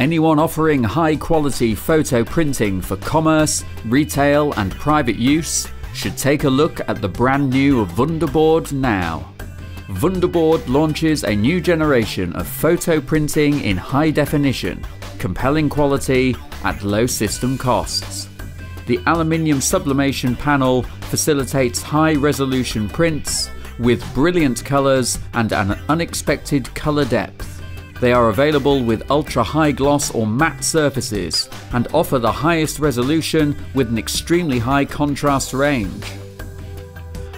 Anyone offering high quality photo printing for commerce, retail, and private use should take a look at the brand new Wunderboard now. Wunderboard launches a new generation of photo printing in high definition, compelling quality at low system costs. The aluminium sublimation panel facilitates high resolution prints with brilliant colours and an unexpected colour depth. They are available with ultra high gloss or matte surfaces and offer the highest resolution with an extremely high contrast range.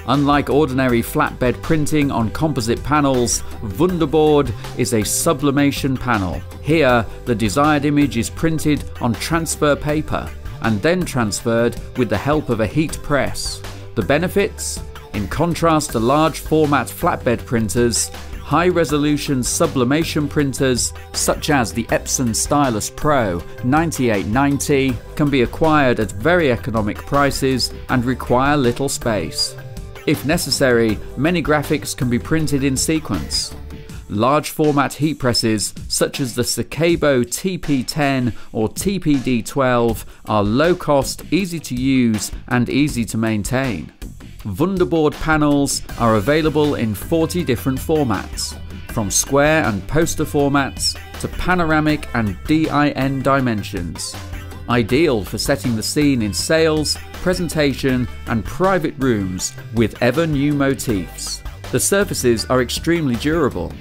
Unlike ordinary flatbed printing on composite panels, Wunderboard is a sublimation panel. Here, the desired image is printed on transfer paper and then transferred with the help of a heat press. The benefits? In contrast to large format flatbed printers, High resolution sublimation printers such as the Epson Stylus Pro 9890 can be acquired at very economic prices and require little space. If necessary, many graphics can be printed in sequence. Large format heat presses such as the Secabo TP10 or TPD12 are low cost, easy to use and easy to maintain. Wunderboard panels are available in 40 different formats, from square and poster formats to panoramic and DIN dimensions. Ideal for setting the scene in sales, presentation and private rooms with ever new motifs. The surfaces are extremely durable.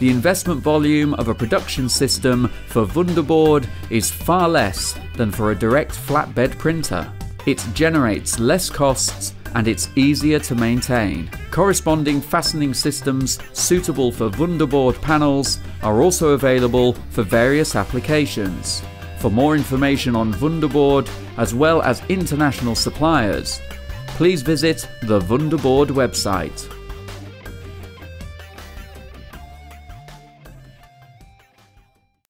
The investment volume of a production system for Wunderboard is far less than for a direct flatbed printer. It generates less costs and it's easier to maintain. Corresponding fastening systems suitable for Wunderboard panels are also available for various applications. For more information on Wunderboard as well as international suppliers, please visit the Wunderboard website.